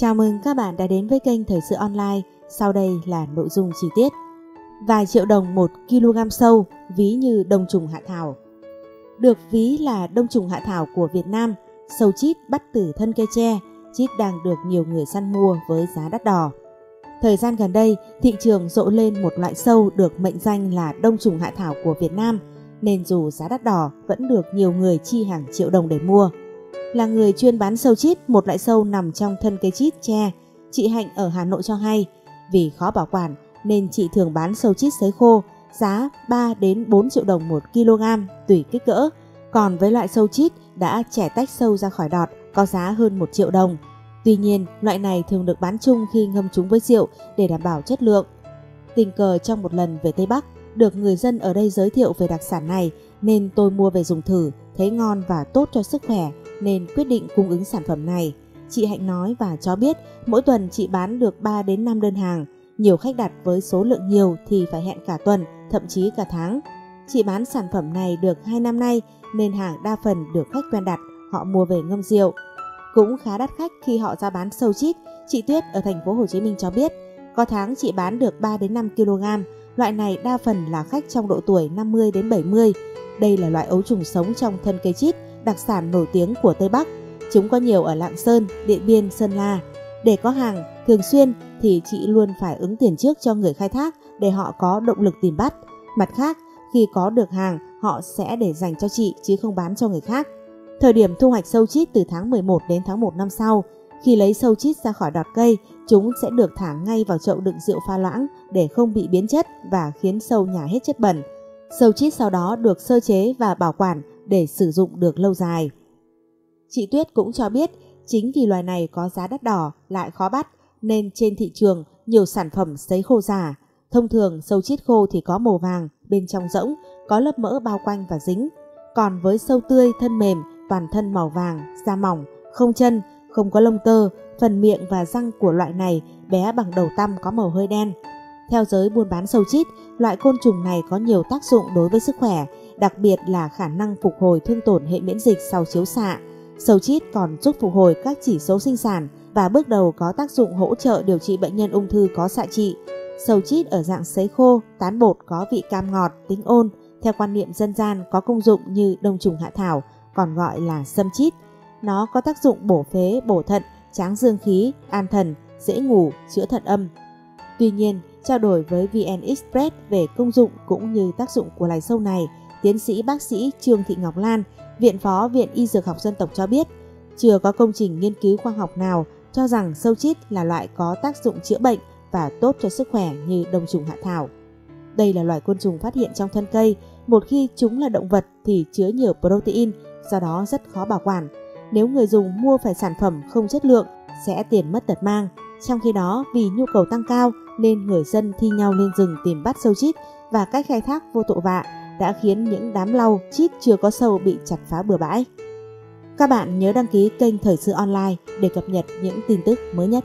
Chào mừng các bạn đã đến với kênh Thời sự online. Sau đây là nội dung chi tiết. Vài triệu đồng 1 kg sâu, ví như đông trùng hạ thảo. Được ví là đông trùng hạ thảo của Việt Nam, sâu chít bắt từ thân cây tre, chít đang được nhiều người săn mua với giá đắt đỏ. Thời gian gần đây, thị trường rộ lên một loại sâu được mệnh danh là đông trùng hạ thảo của Việt Nam, nên dù giá đắt đỏ vẫn được nhiều người chi hàng triệu đồng để mua là người chuyên bán sâu chít, một loại sâu nằm trong thân cây chít tre. Chị Hạnh ở Hà Nội cho hay, vì khó bảo quản nên chị thường bán sâu chít sấy khô, giá 3 đến 4 triệu đồng 1 kg tùy kích cỡ. Còn với loại sâu chít đã chẻ tách sâu ra khỏi đọt có giá hơn 1 triệu đồng. Tuy nhiên, loại này thường được bán chung khi ngâm chúng với rượu để đảm bảo chất lượng. Tình cờ trong một lần về Tây Bắc, được người dân ở đây giới thiệu về đặc sản này nên tôi mua về dùng thử, thấy ngon và tốt cho sức khỏe nên quyết định cung ứng sản phẩm này. Chị Hạnh nói và cho biết mỗi tuần chị bán được 3 đến 5 đơn hàng. Nhiều khách đặt với số lượng nhiều thì phải hẹn cả tuần, thậm chí cả tháng. Chị bán sản phẩm này được 2 năm nay nên hàng đa phần được khách quen đặt, họ mua về ngâm rượu. Cũng khá đắt khách khi họ ra bán sâu chít. Chị Tuyết ở thành phố Hồ Chí Minh cho biết, có tháng chị bán được 3 đến 5 kg. Loại này đa phần là khách trong độ tuổi 50 đến 70. Đây là loại ấu trùng sống trong thân cây chít đặc sản nổi tiếng của Tây Bắc. Chúng có nhiều ở Lạng Sơn, Điện Biên, Sơn La. Để có hàng thường xuyên thì chị luôn phải ứng tiền trước cho người khai thác để họ có động lực tìm bắt. Mặt khác, khi có được hàng, họ sẽ để dành cho chị chứ không bán cho người khác. Thời điểm thu hoạch sâu chít từ tháng 11 đến tháng 1 năm sau, khi lấy sâu chít ra khỏi đọt cây, chúng sẽ được thả ngay vào chậu đựng rượu pha loãng để không bị biến chất và khiến sâu nhả hết chất bẩn. Sâu chít sau đó được sơ chế và bảo quản để sử dụng được lâu dài. Chị Tuyết cũng cho biết chính vì loài này có giá đắt đỏ lại khó bắt nên trên thị trường nhiều sản phẩm sấy khô giả. Thông thường sâu chít khô thì có màu vàng, bên trong rỗng, có lớp mỡ bao quanh và dính. Còn với sâu tươi thân mềm, toàn thân màu vàng, da mỏng, không chân, không có lông tơ, phần miệng và răng của loại này bé bằng đầu tăm có màu hơi đen. Theo giới buôn bán sâu chít, loại côn trùng này có nhiều tác dụng đối với sức khỏe, đặc biệt là khả năng phục hồi thương tổn hệ miễn dịch sau chiếu xạ. Sầu chít còn giúp phục hồi các chỉ số sinh sản và bước đầu có tác dụng hỗ trợ điều trị bệnh nhân ung thư có xạ trị. Sầu chít ở dạng sấy khô, tán bột có vị cam ngọt, tính ôn, theo quan niệm dân gian có công dụng như đông trùng hạ thảo, còn gọi là sâm chít. Nó có tác dụng bổ phế, bổ thận, tráng dương khí, an thần, dễ ngủ, chữa thận âm. Tuy nhiên, trao đổi với VN Express về công dụng cũng như tác dụng của loài sâu này, tiến sĩ bác sĩ Trương Thị Ngọc Lan, Viện Phó Viện Y Dược học Dân tộc cho biết, chưa có công trình nghiên cứu khoa học nào cho rằng sâu chít là loại có tác dụng chữa bệnh và tốt cho sức khỏe như đồng trùng hạ thảo. Đây là loài côn trùng phát hiện trong thân cây, một khi chúng là động vật thì chứa nhiều protein, do đó rất khó bảo quản. Nếu người dùng mua phải sản phẩm không chất lượng sẽ tiền mất tật mang. Trong khi đó, vì nhu cầu tăng cao nên người dân thi nhau lên rừng tìm bắt sâu chít và cách khai thác vô tội vạ đã khiến những đám lau, chít chưa có sâu bị chặt phá bừa bãi. Các bạn nhớ đăng ký kênh Thời sự online để cập nhật những tin tức mới nhất.